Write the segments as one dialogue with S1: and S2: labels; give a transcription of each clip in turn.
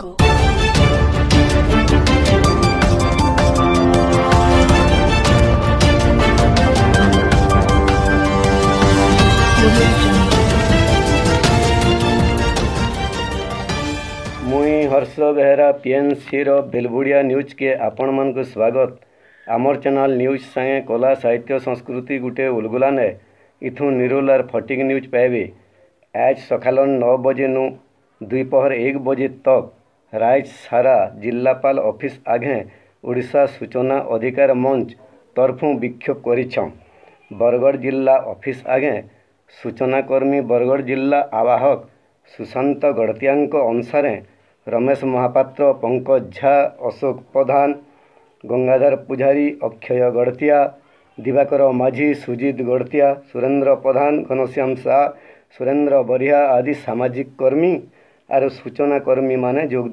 S1: jungle.
S2: ମୁଇଁ ହର୍ଷ ବେହେରା ପିଏନ୍ସିର ବେଲବୁଡ଼ିଆ ନ୍ୟୁଜ୍କେ ଆପଣମାନଙ୍କୁ ସ୍ୱାଗତ ଆମର୍ ଚ୍ୟାନେଲ୍ ନ୍ୟୁଜ୍ ସାଙ୍ଗେ କଲା ସାହିତ୍ୟ ସଂସ୍କୃତି ଗୁଟେ ଉଲ୍ଗୁଲାନେ ଇଥୁ ନିରୋଲ୍ ଆର୍ ଫଟିକ୍ ନ୍ୟୁଜ୍ ପାଇବେ ଆଜ୍ ସକାଳ ନଅ ବଜେନୁ ଦ୍ୱିପହର ଏକ बजे तक राईसारा जापाल अफिस आगे ओडा सूचना अधिकार मञ्च तरफु बिकभरि बरगड जिल्ला अफिस आगे सूचनाकर्मी बरगड जिल्ला आवाहक सुशान्त गडतियासार रमेश महापत्र पङ्कज झा अशोक प्रधान गङ्गाधर पूजारी अक्षय गडतिया दिवाकर माझी सुजित गडतिया सुरेन्द्र प्रधान घनश्यम सुरेन्द्र बरिया आदि सामाजिक आर सूचनाकर्मी मैंने जोग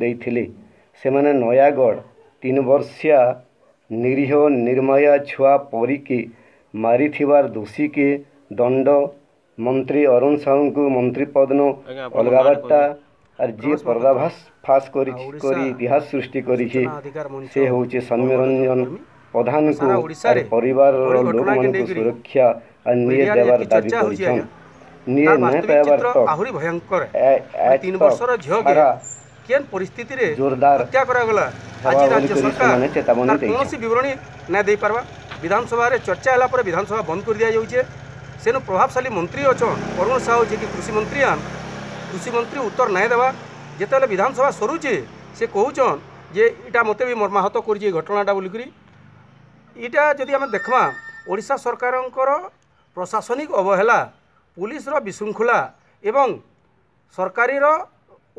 S2: से नयगढ़ तीन वर्षिया निरीह निर्मय छुआ परिकी मारी दोषी के दंड मंत्री अरुण साहू को मंत्री पद
S3: अलग बार्ता
S2: आर जी पर्दाभास फास इतिहास सृष्टि कर सौम्य प्रधान को परिवार लोक मान सुरक्षा और निये देवार दावी कर ନିଏ ନୁହେଁ କହିବାର ତ
S4: ଆହୁରି ଭୟଙ୍କର
S2: ତିନି ବର୍ଷର
S4: ଝିଅକେ କେନ୍ ପରିସ୍ଥିତିରେ
S2: ହତ୍ୟା
S4: କରାଗଲା ଆଜି ରାଜ୍ୟ ସରକାର
S2: କୌଣସି
S4: ବିବରଣୀ ନାଇଁ ଦେଇପାରବା ବିଧାନସଭାରେ ଚର୍ଚ୍ଚା ହେଲା ପରେ ବିଧାନସଭା ବନ୍ଦ କରି ଦିଆଯାଉଛେ ସେନୁ ପ୍ରଭାବଶାଳୀ ମନ୍ତ୍ରୀ ଅଛନ୍ ଅରୁଣ ସାହୁ ଯିଏକି କୃଷିମନ୍ତ୍ରୀ ଆନ୍ କୃଷିମନ୍ତ୍ରୀ ଉତ୍ତର ନାଇଁ ଦେବା ଯେତେବେଳେ ବିଧାନସଭା ସରୁଛେ ସେ କହୁଛନ୍ ଯେ ଇଟା ମୋତେ ବି ମର୍ମାହତ କରିଛି ଏ ଘଟଣାଟା ବୋଲିକରି ଇଟା ଯଦି ଆମେ ଦେଖ୍ମା ଓଡ଼ିଶା ସରକାରଙ୍କର ପ୍ରଶାସନିକ ଅବହେଲା পুলিশর বিশৃঙ্খলা এবং সরকারীর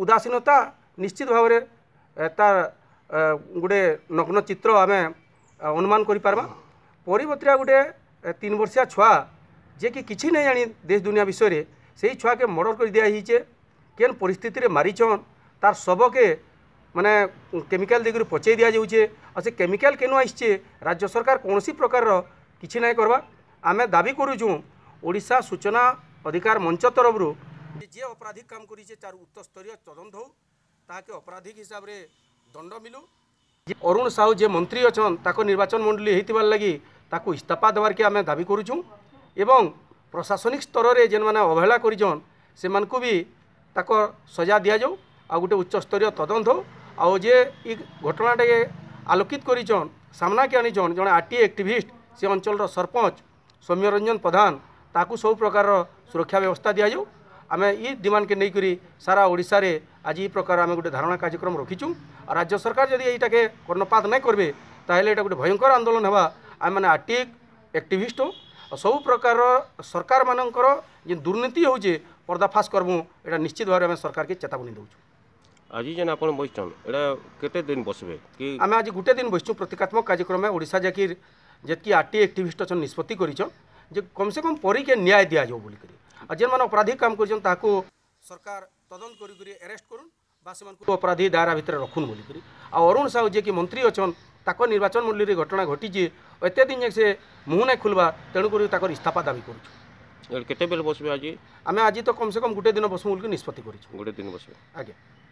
S4: উদাসীনতা নিশ্চিত ভাবে তার গোটে নগ্ন চিত্র আমি অনুমান করে পারমা পরবর্তীরা গোটে তিন বর্ষিয়া ছুয়া যে কি কিছু নাই জানি দেশ দুনিয়া বিষয়ে সেই ছুয়াকে মর্ডর করে দিয়া হয়েছে কেন পরিস্থিতিরে মারিছন তার শবকে মানে কেমিকাল দিকে পচাই দিয়া যাচ্ছে আর সে কেমিকাল কেন আসছে রাজ্য সরকার কোণী প্রকারর কিছু নাই করবা আমি দাবি করুছু ওড়শা সূচনা অধিকার মঞ্চ তরফর যে অপরাধিক কাম করেছে তার উচ্চস্তরীয় তদন্ত হোক তাকে অপরাধিক হিসাবে দণ্ড মিলু অরুণ সাহু যে মন্ত্রী অছন তাকে নির্বাচন মন্ডলী হয়েথার লাগে তাকে ইস্তফা দেওয়ারকে আমি দাবি করুছু এবং প্রশাসনিক স্তরের যে মানে অবহেলা করছেন সে তাকে সজা দিয়া যাও আউ গোটে উচ্চস্তরীয় তদন্ত হোক আউ যে এই ঘটনাটাকে আলোকিত করেছেন সামনাকে আনিছন জন আরটিএ একটিভিস্ট সে অঞ্চলর সরপঞ্চ সৌম্যরঞ্জন প্রধান ତାକୁ ସବୁ ପ୍ରକାରର ସୁରକ୍ଷା ବ୍ୟବସ୍ଥା ଦିଆଯାଉ ଆମେ ଇ ଡିମାଣ୍ଡକେ ନେଇକରି ସାରା ଓଡ଼ିଶାରେ ଆଜି ଇ ପ୍ରକାର ଆମେ ଗୋଟେ ଧାରଣା କାର୍ଯ୍ୟକ୍ରମ ରଖିଛୁ ଆଉ ରାଜ୍ୟ ସରକାର ଯଦି ଏଇଟାକେ କର୍ଣ୍ଣପାତ ନାଇଁ କରିବେ ତାହେଲେ ଏଇଟା ଗୋଟେ ଭୟଙ୍କର ଆନ୍ଦୋଳନ ହେବା ଆମେମାନେ ଆର୍ଟିକ୍ ଆକ୍ଟିଭିଷ୍ଟ ସବୁ ପ୍ରକାରର ସରକାରମାନଙ୍କର ଯେନ୍ ଦୁର୍ନୀତି ହେଉଛେ ପର୍ଦ୍ଦାଫାସ କର୍ମୁ ଏଇଟା ନିଶ୍ଚିତ ଭାବରେ ଆମେ ସରକାରକେ ଚେତାବନୀ ଦେଉଛୁ
S3: ଆଜି ଯେନ୍ ଆପଣ ବସିଛନ୍ ଏଇଟା କେତେ ଦିନ ବସିବେ କି
S4: ଆମେ ଆଜି ଗୋଟେ ଦିନ ବସିଛୁ ପ୍ରତୀକାତ୍ମକ କାର୍ଯ୍ୟକ୍ରମେ ଓଡ଼ିଶା ଯାକିର ଯେତ୍କି ଆର୍ଟି ଆକ୍ଟିଭିଷ୍ଟ ଅଛନ୍ ନିଷ୍ପତ୍ତି କରିଛନ୍ যে কমসে কম পরীকে ন্যায় দিয়া যাও বলি আর যে মানে অপরাধী কাম করছেন তাকে সরকার তদন্ত করি আরেস্ট করুন বা সে অপরাধী দায়রা ভিতরে রখুন বলি আরুণ সাউ যে কি মন্ত্রী অছন তাকে নির্বাচন মূল্যের ঘটনা ঘটিছে অত্যাধিক যে সে মুহ নাই খুলবা তেণুকরি তাকর ইস্তাফা দাবি করছু
S3: কেতবে বসবে আজ
S4: আমি আজ তো কমসে কম গোটে দিন বসবো বলি নিষ্পতি করছি
S3: গোটে দিন বসবে
S4: আজ্ঞা